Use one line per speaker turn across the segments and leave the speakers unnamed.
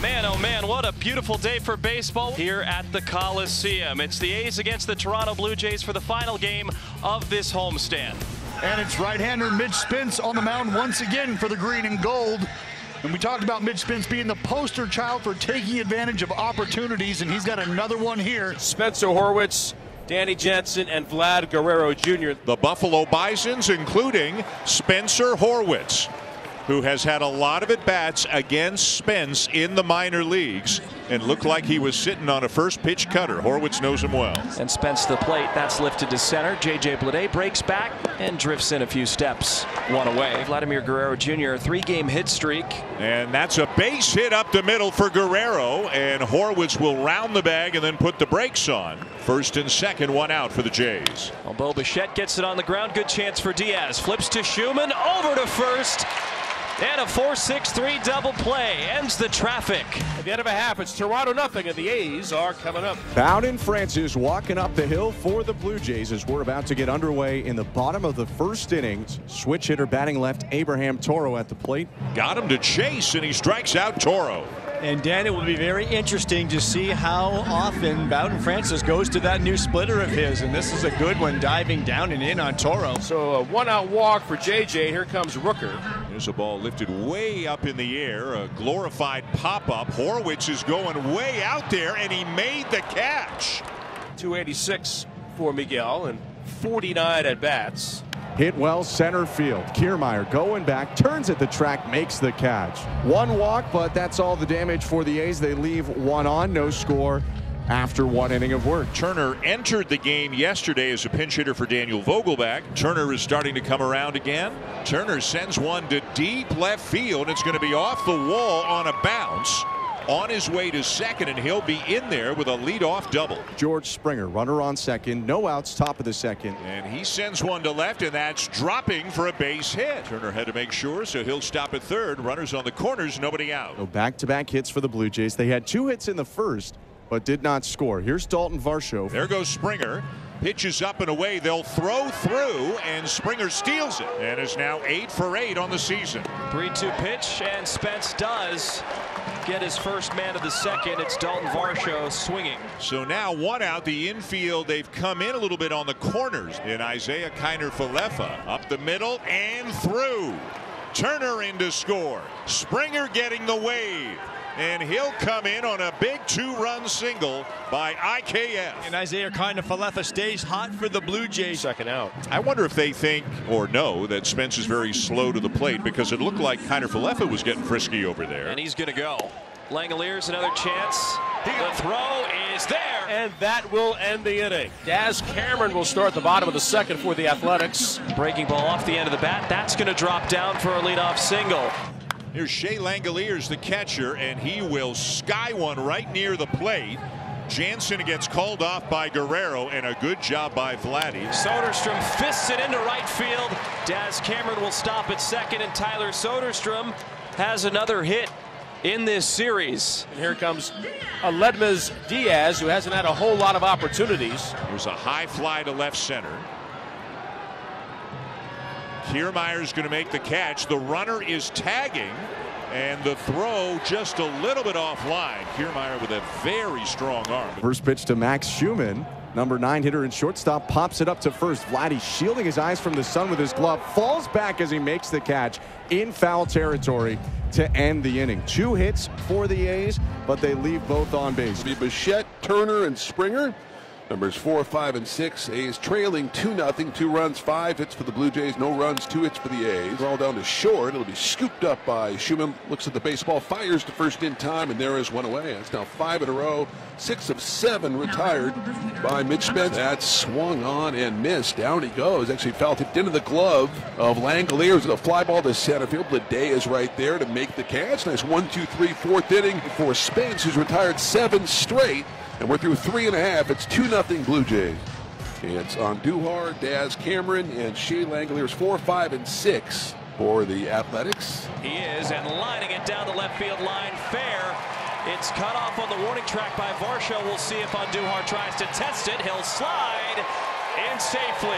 Man, oh man, what a beautiful day for baseball here at the Coliseum. It's the A's against the Toronto Blue Jays for the final game of this homestand.
And it's right-hander Mitch Spence on the mound once again for the green and gold. And we talked about Mitch Spence being the poster child for taking advantage of opportunities, and he's got another one here.
Spencer Horwitz, Danny Jansen, and Vlad Guerrero Jr.
The Buffalo Bisons, including Spencer Horwitz who has had a lot of at bats against Spence in the minor leagues and looked like he was sitting on a first pitch cutter. Horwitz knows him well.
And Spence the plate. That's lifted to center. J.J. Bleday breaks back and drifts in a few steps. One away. Vladimir Guerrero Jr. three game hit streak.
And that's a base hit up the middle for Guerrero. And Horwitz will round the bag and then put the brakes on. First and second, one out for the Jays.
Well, Bo Bichette gets it on the ground. Good chance for Diaz. Flips to Schuemann. Over to first. And a 4-6-3 double play ends the traffic.
At the end of a half, it's Toronto nothing, and the A's are coming up.
Bowden Francis walking up the hill for the Blue Jays as we're about to get underway in the bottom of the first inning. Switch hitter batting left, Abraham Toro at the plate.
Got him to chase, and he strikes out Toro.
And Dan, it will be very interesting to see how often Bowden Francis goes to that new splitter of his. And this is a good one, diving down and in on Toro.
So a one-out walk for JJ. Here comes Rooker.
There's a ball lifted way up in the air, a glorified pop-up. Horwitz is going way out there, and he made the catch.
286 for Miguel and 49 at bats.
Hit well center field. Kiermaier going back, turns at the track, makes the catch. One walk, but that's all the damage for the A's. They leave one on, no score after one inning of work.
Turner entered the game yesterday as a pinch hitter for Daniel Vogelbach. Turner is starting to come around again. Turner sends one to deep left field. It's going to be off the wall on a bounce on his way to second, and he'll be in there with a leadoff double.
George Springer, runner on second, no outs, top of the second.
And he sends one to left, and that's dropping for a base hit. Turner had to make sure, so he'll stop at third. Runners on the corners, nobody out.
So back-to-back -back hits for the Blue Jays. They had two hits in the first, but did not score. Here's Dalton Varsho.
There goes Springer. Pitches up and away. They'll throw through, and Springer steals it, and is now eight for eight on the season.
3-2 pitch, and Spence does get his first man of the second. It's Dalton Varsho swinging.
So now one out. The infield, they've come in a little bit on the corners. In Isiah Kiner Falefa up the middle and through. Turner in to score. Springer getting the wave and he'll come in on a big two-run single by IKF.
And Isiah Kiner-Falefa stays hot for the Blue Jays.
Second out.
I wonder if they think or know that Spence is very slow to the plate because it looked like Kiner-Falefa was getting frisky over there.
And he's going to go. Langeliers another chance. The throw is there.
And that will end the inning. Daz Cameron will start the bottom of the second for the Athletics.
Breaking ball off the end of the bat. That's going to drop down for a leadoff single.
Here's Shea Langeliers, the catcher, and he will sky one right near the plate. Jansen gets called off by Guerrero, and a good job by Vladdy.
Soderstrom fists it into right field. Daz Cameron will stop at second, and Tyler Soderstrom has another hit in this series.
And here comes Aledmys Diaz, who hasn't had a whole lot of opportunities.
There's a high fly to left center. Kiermaier's going to make the catch. The runner is tagging. And the throw just a little bit offline. Kiermaier with a very strong arm.
First pitch to Max Schuemann. Number nine hitter and shortstop pops it up to first. Vladdy shielding his eyes from the sun with his glove. Falls back as he makes the catch in foul territory to end the inning. Two hits for the A's, but they leave both on base.
Bo Bichette, Turner, and Springer. Numbers four, five, and six. A's trailing 2 nothing. Two runs, five hits for the Blue Jays. No runs, two hits for the A's. All down to short. It'll be scooped up by Schuemann. Looks at the baseball, fires to first in time, and there is one away. That's now five in a row. Six of seven retired by Mitch Spence. That swung on and missed. Down he goes. Actually foul tipped into the glove of Langeliers with a fly ball to center field. Bleday is right there to make the catch. Nice one, two, three, fourth inning for Spence, who's retired seven straight. And we're through three and a half. It's 2 nothing Blue Jays. It's Andujar, Daz Cameron, and Shea Langeliers 4, 5, and 6 for the Athletics.
He is, and lining it down the left field line fair. It's cut off on the warning track by Varsho. We'll see if Andujar tries to test it. He'll slide in safely.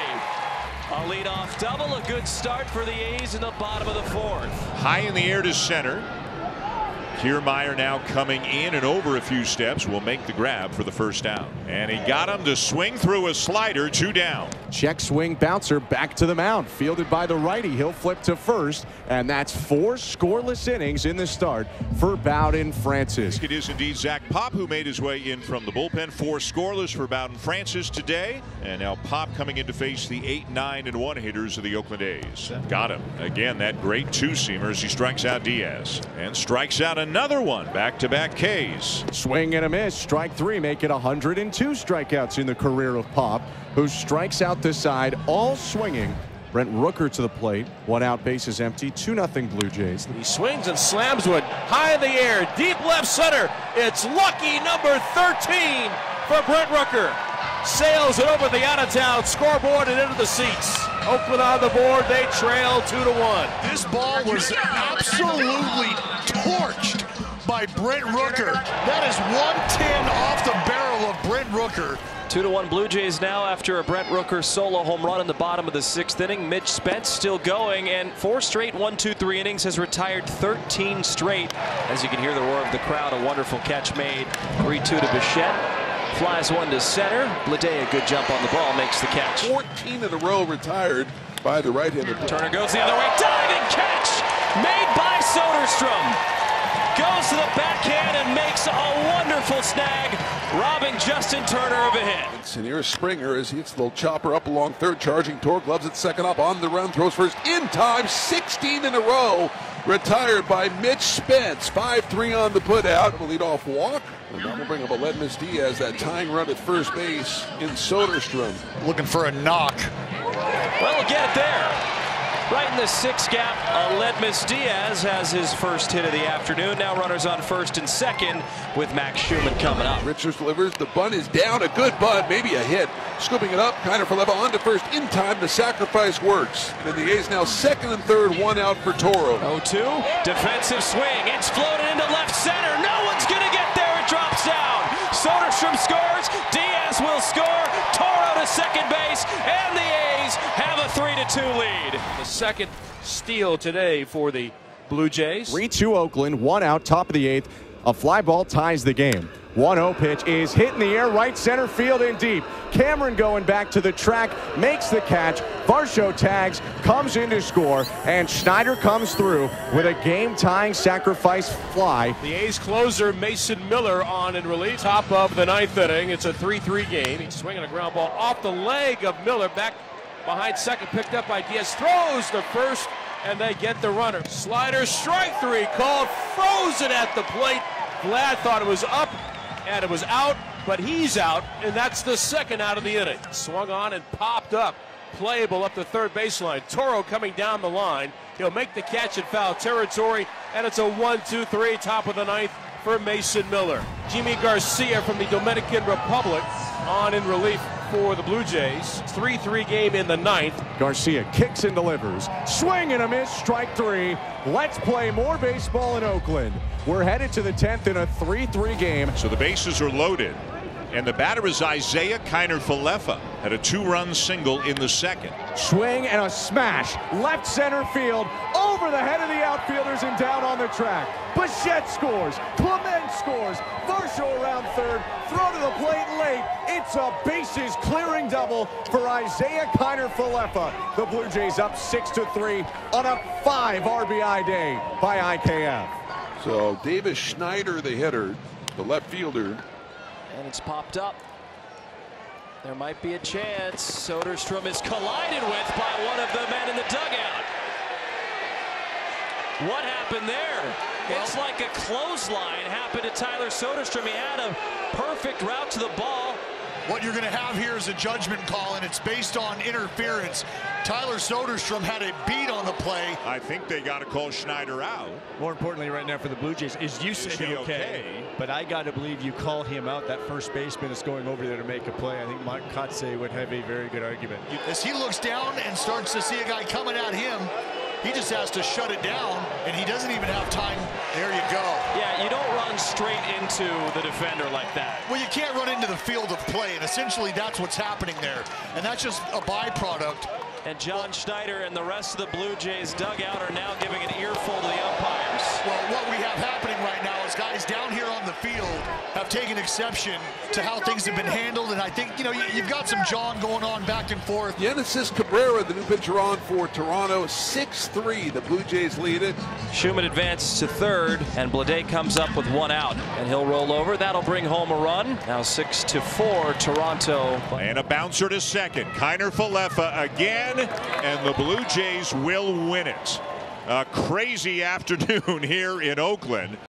A leadoff double, a good start for the A's in the bottom of the fourth.
High in the air to center. Kiermaier now coming in and over a few steps will make the grab for the first down. And he got him to swing through a slider, two down.
Check swing bouncer back to the mound. Fielded by the righty. He'll flip to first. And that's four scoreless innings in the start for Bowden Francis.
It is indeed Zach Pop who made his way in from the bullpen. Four scoreless for Bowden Francis today. And now Pop coming in to face the 8, 9, and 1 hitters of the Oakland A's. Got him. Again, that great two seamer as he strikes out Diaz. And strikes out another one. Back to back Ks.
Swing and a miss. Strike three. Make it 102 strikeouts in the career of Pop, who strikes out the side, all swinging. Brent Rooker to the plate. One out, bases empty. 2 0 Blue Jays.
He swings and slams one high in the air, deep left center. It's lucky number 13 for Brent Rooker. Sails it over the out of town scoreboard and into the seats. Oakland on the board. They trail two to one.
This ball was absolutely torched by Brent Rooker. That is 110 off the barrel of Brent Rooker.
Two to one Blue Jays now after a Brent Rooker solo home run in the bottom of the sixth inning. Mitch Spence still going and four straight one, two, three innings has retired 13 straight. As you can hear the roar of the crowd, a wonderful catch made. 3-2 to Bichette. Flies one to center. Bleday, a good jump on the ball, makes the catch.
14 in a row retired by the right-hander.
Turner goes the other way. Diving catch made by Soderstrom. Goes to the backhand and makes a wonderful snag, robbing Justin Turner of a hit.
And here's Springer as he hits the little chopper up along third, charging toward gloves at second up on the run, throws first in time, 16 in a row. Retired by Mitch Spence, 5-3 on the putout. A leadoff walk. And that will bring up Aledmys Diaz, that tying run at first base in Soderstrom.
Looking for a knock.
Well, we'll get it there. Right in the six gap, Aledmys Diaz has his first hit of the afternoon. Now runners on first and second with Max Schuemann coming up.
Richards delivers. The bunt is down. A good bunt, maybe a hit. Scooping it up. Kiner-Falefa on to first in time. The sacrifice works. And the A's now second and third, one out for Toro.
0-2. Defensive swing. It's floated into left center. No one's going to get there. It drops down. Soderstrom scores. Diaz will score. Toro to second base. And the A's have a 3-2 lead.
The second steal today for the Blue Jays.
3 2 Oakland, one out, top of the eighth. A fly ball ties the game. 1 0 pitch is hit in the air, right center field and deep. Cameron going back to the track, makes the catch. Varsho tags, comes in to score, and Schneider comes through with a game tying sacrifice fly.
The A's closer, Mason Miller, on in relief. Top of the ninth inning. It's a 3 3 game. He's swinging a ground ball off the leg of Miller back behind second, picked up by Diaz. Throws the first, and they get the runner. Slider, strike three called, frozen at the plate. Vlad thought it was up, and it was out, but he's out, and that's the second out of the inning. Swung on and popped up. Playable up the third baseline. Toro coming down the line. He'll make the catch in foul territory, and it's a 1 2 3, top of the ninth for Mason Miller. Jimmy Garcia from the Dominican Republic on in relief for the Blue Jays. 3 3 game in the ninth.
Garcia kicks and delivers. Swing and a miss, strike three. Let's play more baseball in Oakland. We're headed to the 10th in a 3 3 game.
So the bases are loaded. And the batter is Isiah Kiner-Falefa. Had a two-run single in the second.
Swing and a smash. Left center field. Over the head of the outfielders and down on the track. Bichette scores. Clement scores. Varsho around third. Throw to the plate late. It's a bases clearing double for Isiah Kiner-Falefa. The Blue Jays up 6 to 3 on a 5 RBI day by IKF.
So Davis Schneider, the hitter, the left fielder,
And it's popped up. There might be a chance. Soderstrom is collided with by one of the men in the dugout. What happened there? It's like a clothesline happened to Tyler Soderstrom. He had a perfect route to the ball.
What you're going to have here is a judgment call, and it's based on interference. Tyler Soderstrom had a beat on the play.
I think they got to call Schneider out.
More importantly, right now for the Blue Jays, is you
Is
said okay,
okay?
but I got to believe you call him out. That first baseman is going over there to make a play. I think Mike Kotsay would have a very good argument.
As he looks down and starts to see a guy coming at him, he just has to shut it down, and he doesn't even have time. There you go.
Yeah, you don't run straight into the defender like that.
Well, you can't run into the field of play, and essentially that's what's happening there. And that's just a byproduct.
And John Schneider and the rest of the Blue Jays dugout are now giving an earful to the umpires.
guys down here on the field have taken exception to how things have been handled, and I think, you know, you, have got some jawing going on back and forth.
Genesis Cabrera, the new pitcher on for Toronto, 6-3. The Blue Jays lead it.
Schuemann advances to third, and Bleday comes up with one out, and he'll roll over. That'll bring home a run. Now six to four, Toronto.
And a bouncer to second. Kiner Falefa again, and the Blue Jays will win it. A crazy afternoon here in Oakland.